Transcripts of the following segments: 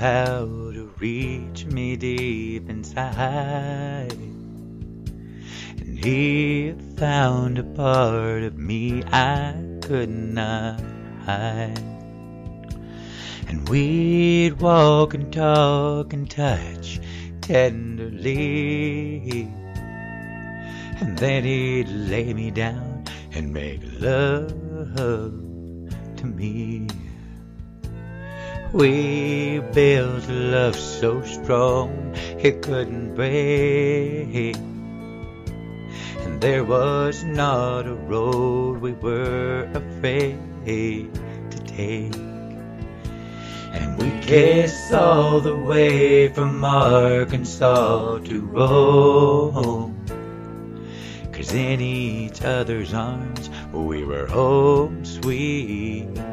how to reach me deep inside. And he found a part of me I could not hide. And we'd walk and talk and touch tenderly. And then he'd lay me down and make love to me. We built love so strong it couldn't break. And there was not a road we were afraid to take. And we kissed all the way from Arkansas to Rome. Cause in each other's arms we were home sweet.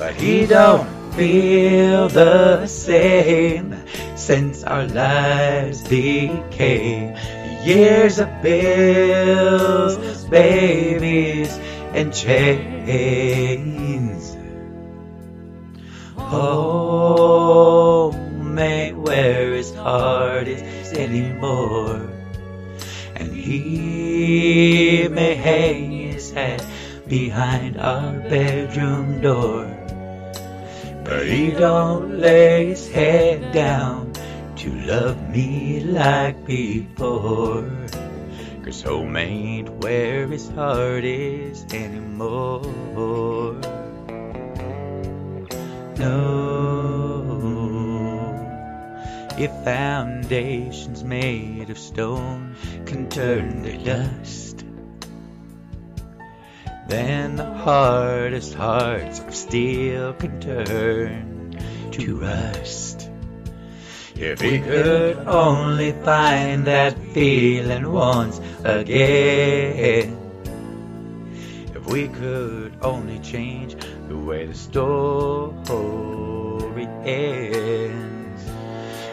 But he don't feel the same since our lives became years of bills, babies, and chains. Oh, Home ain't where his heart is anymore. And he may hang his head behind our bedroom door. But he don't lay his head down to love me like before. Cause home ain't where his heart is anymore. No. If foundations made of stone can turn to dust, then the hardest hearts of steel can turn to rust. If we could only find that feeling once again. If we could only change the way the story ends.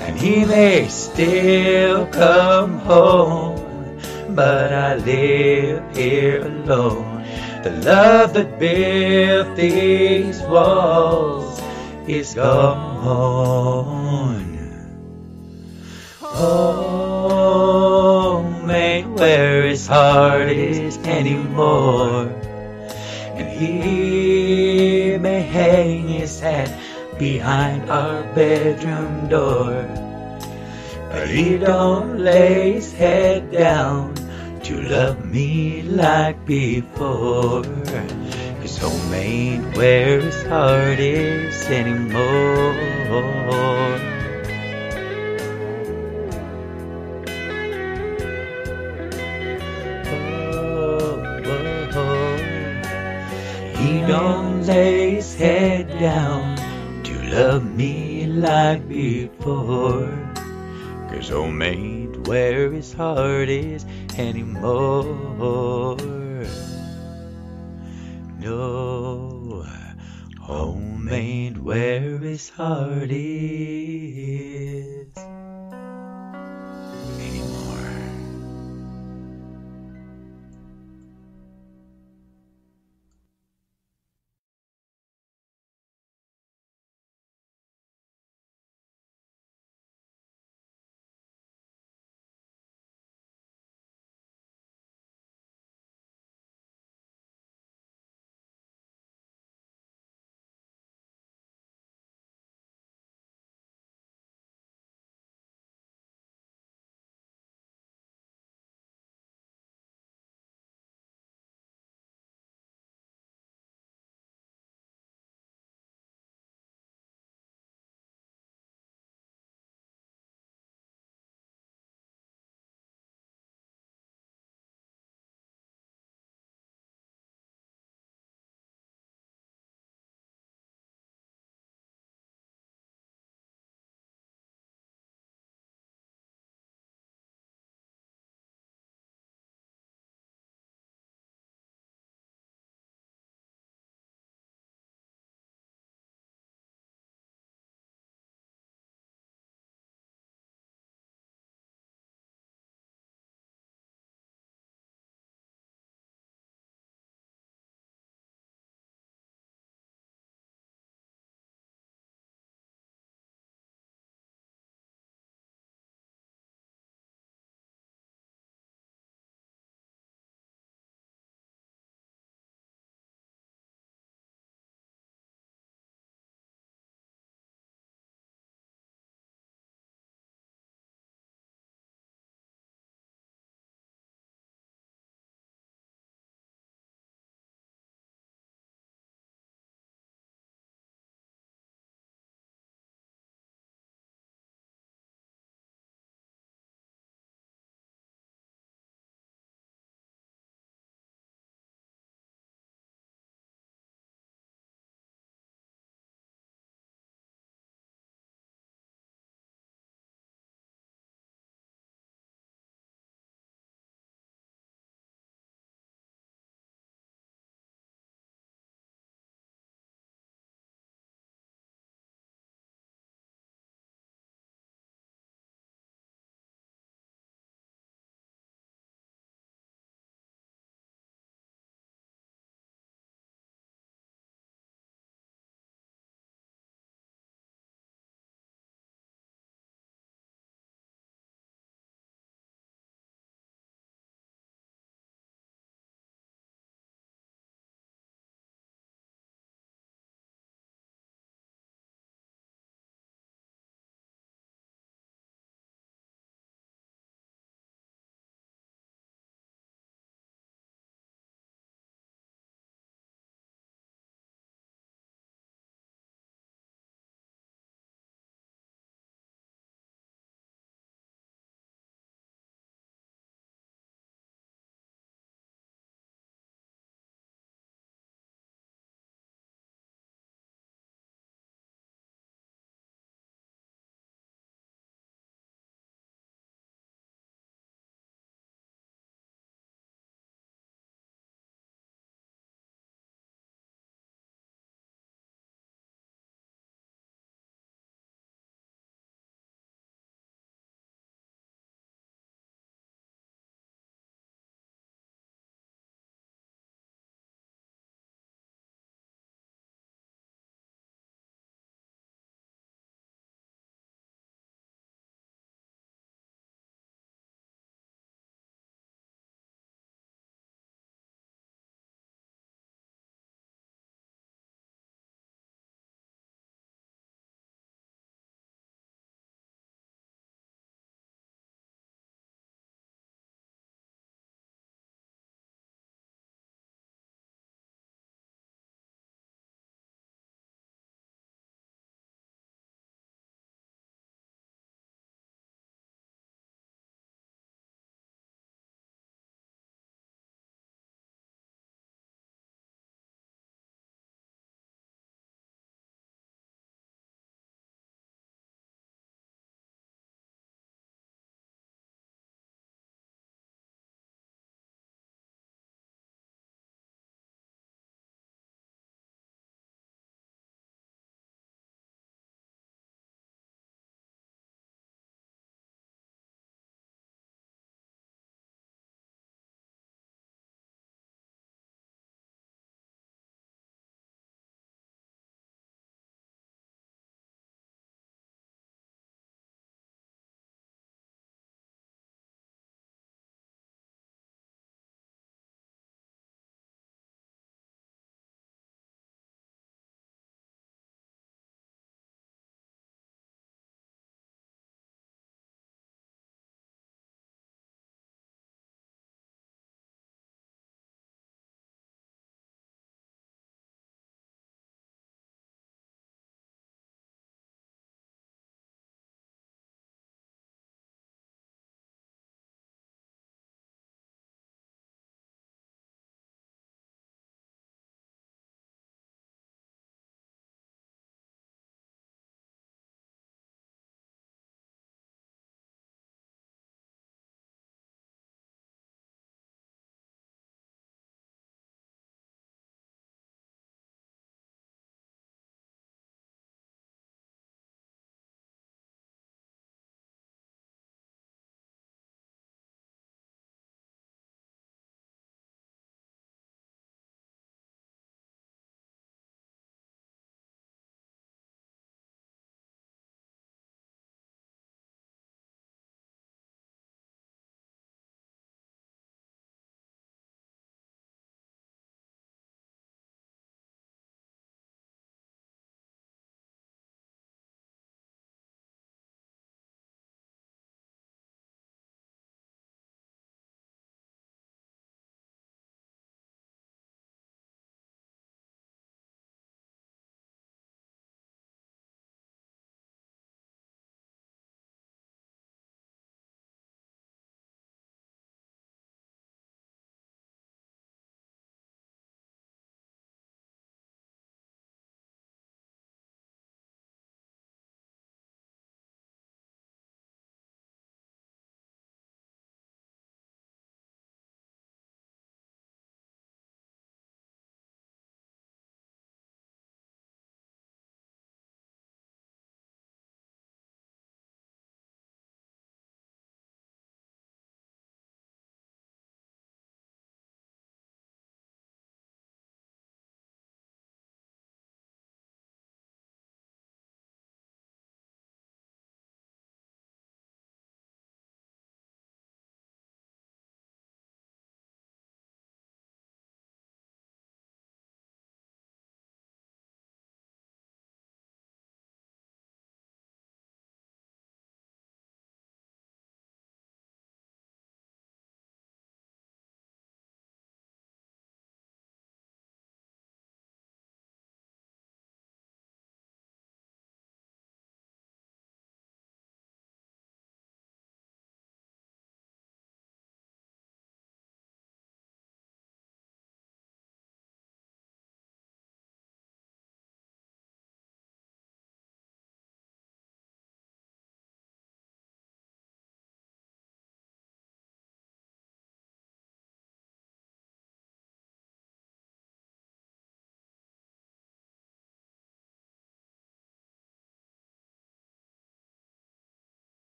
And he may still come home, but I live here alone. The love that built these walls is gone. Oh, Home ain't where his heart is anymore. And he may hang his hat behind our bedroom door. But he don't lay his head down to love me like before. Cause home ain't where his heart is anymore. Oh, oh, oh. He don't lay his head down to love me like before. Cause home ain't where his heart is anymore. No, home ain't where his heart is.